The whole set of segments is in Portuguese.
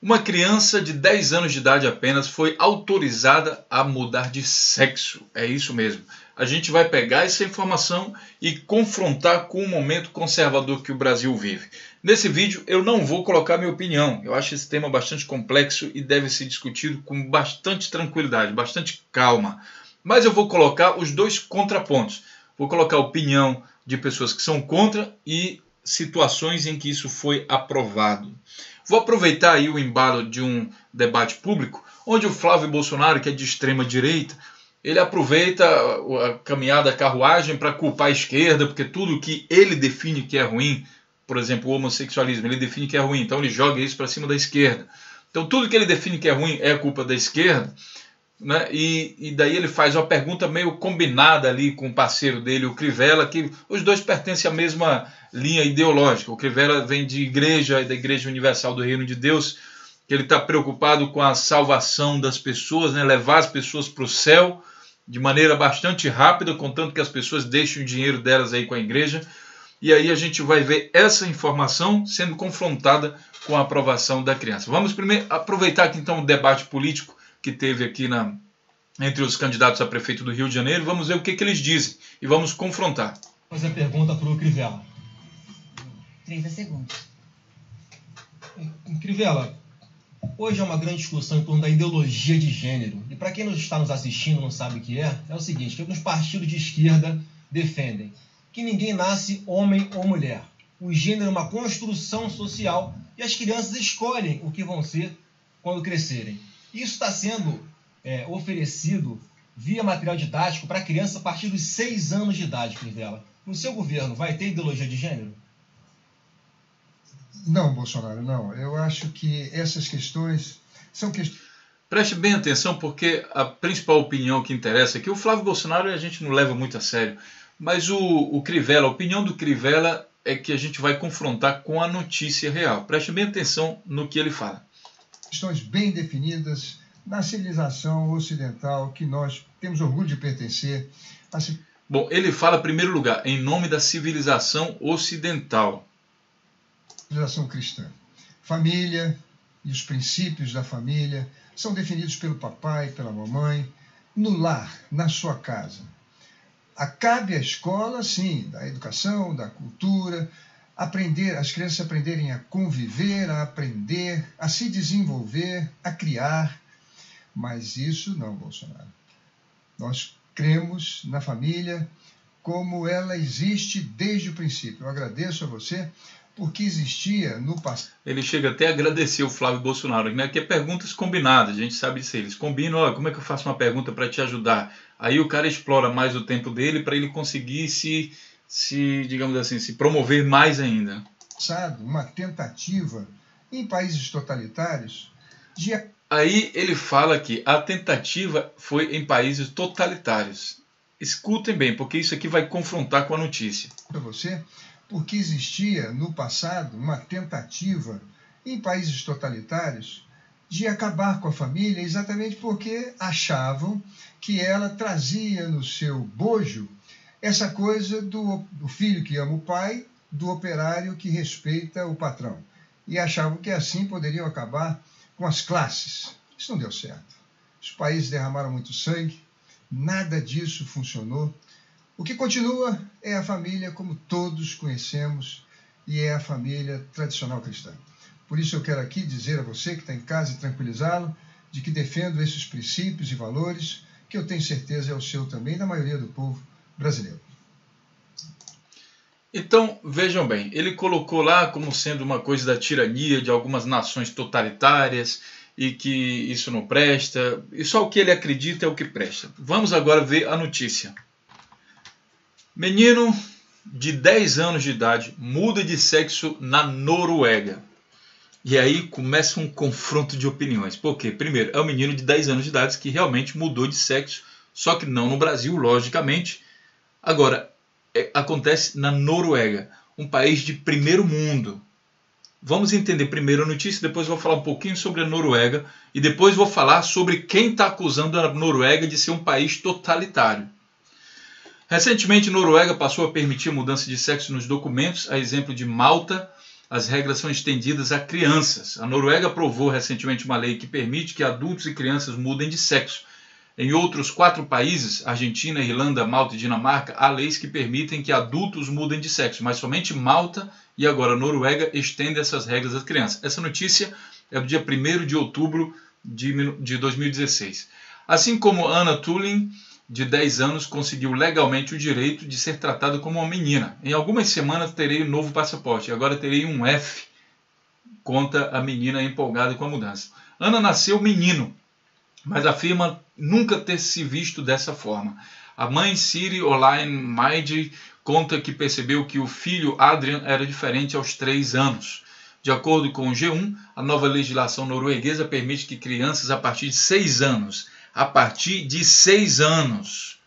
Uma criança de 10 anos de idade apenas foi autorizada a mudar de sexo. É isso mesmo. A gente vai pegar essa informação e confrontar com o momento conservador que o Brasil vive. Nesse vídeo eu não vou colocar minha opinião. Eu acho esse tema bastante complexo e deve ser discutido com bastante tranquilidade, bastante calma. Mas eu vou colocar os dois contrapontos. Vou colocar a opinião de pessoas que são contra e situações em que isso foi aprovado. Vou aproveitar aí o embalo de um debate público, onde o Flávio Bolsonaro, que é de extrema direita, ele aproveita a caminhada, a carruagem para culpar a esquerda, porque tudo que ele define que é ruim, por exemplo, o homossexualismo, ele define que é ruim, então ele joga isso para cima da esquerda. Então tudo que ele define que é ruim é culpa da esquerda, né? E, e, daí ele faz uma pergunta meio combinada ali com o parceiro dele, o Crivella, que os dois pertencem à mesma linha ideológica. O Crivella vem de igreja, da Igreja Universal do Reino de Deus, que ele está preocupado com a salvação das pessoas, né? levar as pessoas para o céu de maneira bastante rápida, contanto que as pessoas deixem o dinheiro delas aí com a igreja. E aí a gente vai ver essa informação sendo confrontada com a aprovação da criança. Vamos primeiro aproveitar aqui então o debate político que teve aqui na, entre os candidatos a prefeito do Rio de Janeiro. Vamos ver o que, que eles dizem e vamos confrontar. Vou fazer a pergunta para o Crivella. 30 segundos. Crivella, hoje é uma grande discussão em torno da ideologia de gênero. E para quem não está nos assistindo não sabe o que é, é o seguinte, que alguns partidos de esquerda defendem que ninguém nasce homem ou mulher. O gênero é uma construção social e as crianças escolhem o que vão ser quando crescerem. Isso está sendo é, oferecido via material didático para criança a partir dos 6 anos de idade, Crivella. No seu governo, vai ter ideologia de gênero? Não, Bolsonaro, não. Eu acho que essas questões são questões. Preste bem atenção, porque a principal opinião que interessa é que o Flávio Bolsonaro a gente não leva muito a sério. Mas o, o Crivella, a opinião do Crivella é que a gente vai confrontar com a notícia real. Preste bem atenção no que ele fala questões bem definidas na civilização ocidental que nós temos orgulho de pertencer. Bom, ele fala, em primeiro lugar, em nome da civilização ocidental. Civilização cristã. Família e os princípios da família são definidos pelo papai, pela mamãe, no lar, na sua casa. Cabe à escola, sim, da educação, da cultura, aprender, as crianças aprenderem a conviver, a aprender, a se desenvolver, a criar. Mas isso não, Bolsonaro. Nós cremos na família como ela existe desde o princípio. Eu agradeço a você porque existia no passado. Ele chega até a agradecer o Flávio Bolsonaro, né? que é perguntas combinadas, a gente sabe disso. Eles combinam, olha, como é que eu faço uma pergunta para te ajudar? Aí o cara explora mais o tempo dele para ele conseguir se se, digamos assim, se promover mais ainda. Uma tentativa em países totalitários de. Aí ele fala que a tentativa foi em países totalitários. Escutem bem, porque isso aqui vai confrontar com a notícia. Para você, porque existia no passado uma tentativa em países totalitários de acabar com a família exatamente porque achavam que ela trazia no seu bojo essa coisa do, do filho que ama o pai, do operário que respeita o patrão. E achavam que assim poderiam acabar com as classes. Isso não deu certo. Os países derramaram muito sangue, nada disso funcionou. O que continua é a família como todos conhecemos e é a família tradicional cristã. Por isso eu quero aqui dizer a você que está em casa e tranquilizá-lo de que defendo esses princípios e valores que eu tenho certeza é o seu também da maioria do povo brasileiro. Então, vejam bem, ele colocou lá como sendo uma coisa da tirania de algumas nações totalitárias e que isso não presta, e só o que ele acredita é o que presta. Vamos agora ver a notícia. Menino de 10 anos de idade muda de sexo na Noruega. E aí começa um confronto de opiniões. Por quê? Primeiro, é um menino de 10 anos de idade que realmente mudou de sexo, só que não no Brasil, logicamente, Agora, é, acontece na Noruega, um país de primeiro mundo. Vamos entender primeiro a notícia, depois vou falar um pouquinho sobre a Noruega e depois vou falar sobre quem está acusando a Noruega de ser um país totalitário. Recentemente, a Noruega passou a permitir mudança de sexo nos documentos, a exemplo de Malta, as regras são estendidas a crianças. A Noruega aprovou recentemente uma lei que permite que adultos e crianças mudem de sexo. Em outros quatro países, Argentina, Irlanda, Malta e Dinamarca, há leis que permitem que adultos mudem de sexo, mas somente Malta e agora Noruega estendem essas regras às crianças. Essa notícia é do dia 1 de outubro de 2016. Assim como Anna Tulin, de 10 anos, conseguiu legalmente o direito de ser tratada como uma menina. Em algumas semanas terei um novo passaporte, agora terei um F, conta a menina empolgada com a mudança. Ana nasceu menino, mas afirma nunca ter se visto dessa forma. A mãe Siri Online Maid conta que percebeu que o filho Adrian era diferente aos 3 anos. De acordo com o G1, a nova legislação norueguesa permite que crianças a partir de 6 anos, a partir de 6 anos,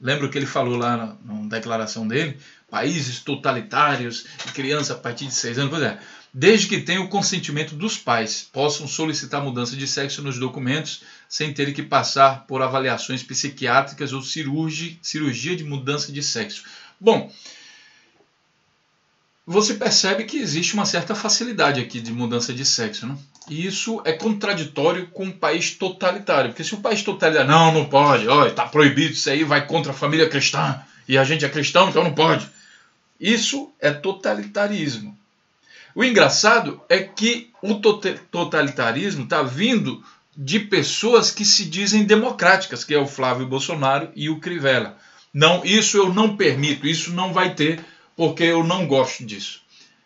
lembra o que ele falou lá na, na declaração dele? Países totalitários, criança a partir de 6 anos, pois é, desde que tenham o consentimento dos pais, possam solicitar mudança de sexo nos documentos sem terem que passar por avaliações psiquiátricas ou cirurgia, de mudança de sexo. Bom, você percebe que existe uma certa facilidade aqui de mudança de sexo, né? E isso é contraditório com um país totalitário, porque se o país totalitário não, não pode, ó, está proibido isso aí, vai contra a família cristã e a gente é cristão, então não pode. Isso é totalitarismo. O engraçado é que o totalitarismo está vindo de pessoas que se dizem democráticas, que é o Flávio Bolsonaro e o Crivella. Não, isso eu não permito, isso não vai ter porque eu não gosto disso.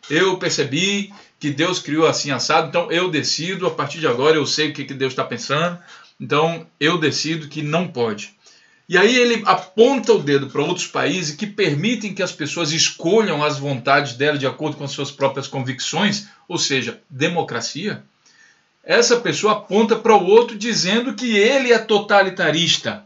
Eu percebi que Deus criou assim assado, então eu decido, a partir de agora eu sei o que Deus está pensando, então eu decido que não pode. E aí ele aponta o dedo para outros países que permitem que as pessoas escolham as vontades dela de acordo com as suas próprias convicções, ou seja, democracia. Essa pessoa aponta para o outro dizendo que ele é totalitarista.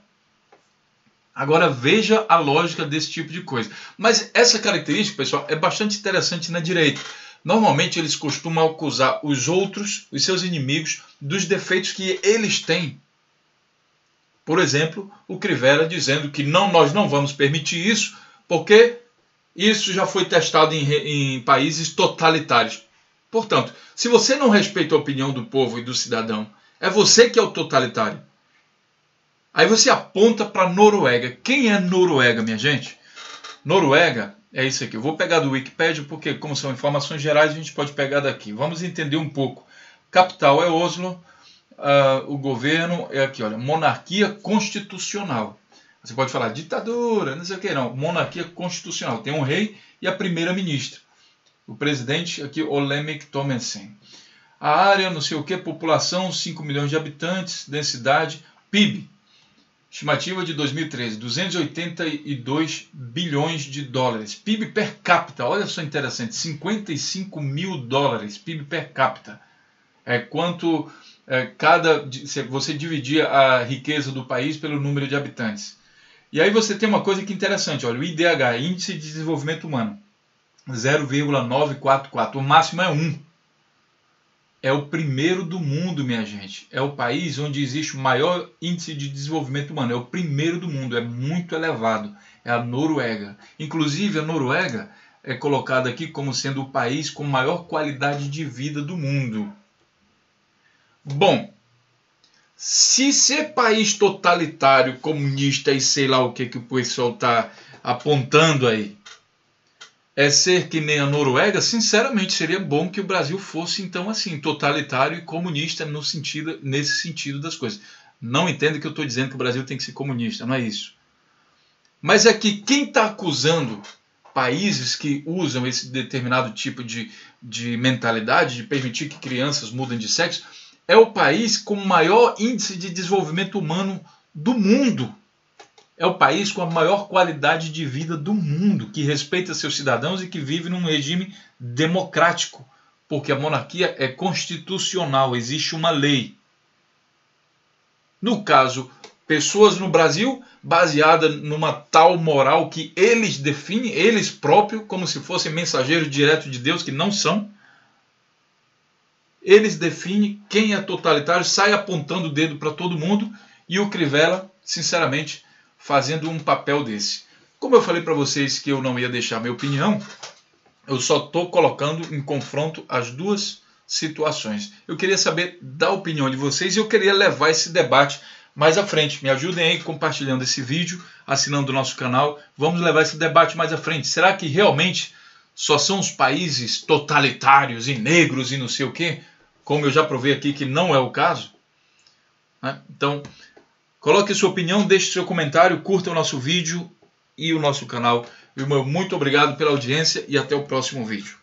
Agora veja a lógica desse tipo de coisa. Mas essa característica, pessoal, é bastante interessante na direita. Normalmente eles costumam acusar os outros, os seus inimigos, dos defeitos que eles têm. Por exemplo, o Crivella dizendo que não, nós não vamos permitir isso, porque isso já foi testado em, em países totalitários. Portanto, se você não respeita a opinião do povo e do cidadão, é você que é o totalitário. Aí você aponta para Noruega. Quem é Noruega, minha gente? Noruega é isso aqui. Eu vou pegar do Wikipedia porque, como são informações gerais, a gente pode pegar daqui. Vamos entender um pouco. Capital é Oslo. Uh, o governo é aqui, olha, monarquia constitucional. Você pode falar ditadura, não sei o que, não. Monarquia constitucional. Tem um rei e a primeira-ministra. O presidente aqui, Olemic Thommessen. A área, não sei o que, população, 5 milhões de habitantes, densidade, PIB, Estimativa de 2013, 282 bilhões de dólares. PIB per capita, olha só interessante, 55 mil dólares, PIB per capita. É quanto cada. Você dividir a riqueza do país pelo número de habitantes. E aí você tem uma coisa que é interessante, olha, o IDH, Índice de Desenvolvimento Humano, 0,944, o máximo é 1 é o primeiro do mundo, minha gente. É o país onde existe o maior índice de desenvolvimento humano. É o primeiro do mundo, é muito elevado. É a Noruega. Inclusive, a Noruega é colocada aqui como sendo o país com maior qualidade de vida do mundo. Bom, se ser país totalitário, comunista e sei lá o que, que o pessoal está apontando aí, é ser que nem a Noruega, sinceramente seria bom que o Brasil fosse então assim, totalitário e comunista no sentido, nesse sentido das coisas. Não entenda que eu estou dizendo que o Brasil tem que ser comunista, não é isso. Mas é que quem está acusando países que usam esse determinado tipo de, de mentalidade, de permitir que crianças mudem de sexo, é o país com maior índice de desenvolvimento humano do mundo é o país com a maior qualidade de vida do mundo, que respeita seus cidadãos e que vive num regime democrático, porque a monarquia é constitucional, existe uma lei. No caso, pessoas no Brasil baseada numa tal moral que eles definem, eles próprios, como se fossem mensageiros diretos de Deus, que não são. Eles definem quem é totalitário, sai apontando o dedo para todo mundo e o Crivella, sinceramente, fazendo um papel desse. Como eu falei para vocês que eu não ia deixar minha opinião, Eu só estou colocando em confronto as duas situações. Eu queria saber da opinião de vocês e eu queria levar esse debate mais à frente. Me ajudem aí compartilhando esse vídeo, assinando o nosso canal. Vamos levar esse debate mais à frente. Será que realmente só são os países totalitários e negros e não sei o quê? Como eu já provei aqui que não é o caso? Né? Então, coloque sua opinião, deixe seu comentário, curta o nosso vídeo e o nosso canal. Muito obrigado pela audiência e até o próximo vídeo.